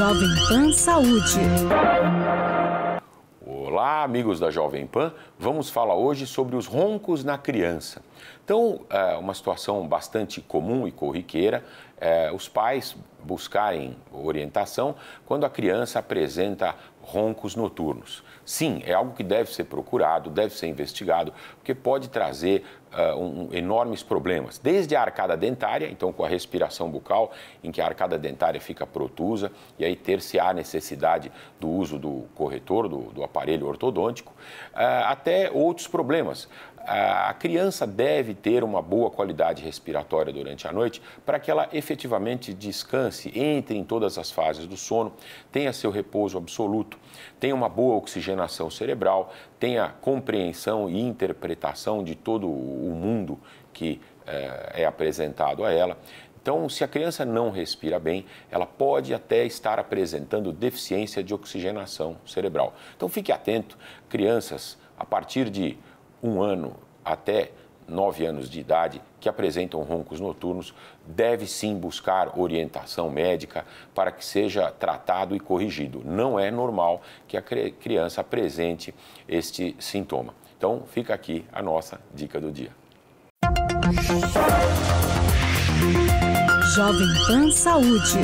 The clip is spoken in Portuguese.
Jovem Pan Saúde. Olá, amigos da Jovem Pan. Vamos falar hoje sobre os roncos na criança. Então, é uma situação bastante comum e corriqueira, é, os pais buscarem orientação quando a criança apresenta roncos noturnos. Sim, é algo que deve ser procurado, deve ser investigado, porque pode trazer uh, um, enormes problemas. Desde a arcada dentária, então com a respiração bucal, em que a arcada dentária fica protusa, e aí ter-se a necessidade do uso do corretor, do, do aparelho ortodôntico, uh, até outros problemas a criança deve ter uma boa qualidade respiratória durante a noite para que ela efetivamente descanse, entre em todas as fases do sono, tenha seu repouso absoluto, tenha uma boa oxigenação cerebral, tenha compreensão e interpretação de todo o mundo que é, é apresentado a ela. Então, se a criança não respira bem, ela pode até estar apresentando deficiência de oxigenação cerebral. Então, fique atento, crianças a partir de um ano até nove anos de idade que apresentam roncos noturnos deve sim buscar orientação médica para que seja tratado e corrigido. Não é normal que a criança apresente este sintoma. Então, fica aqui a nossa dica do dia. Jovem Pan Saúde.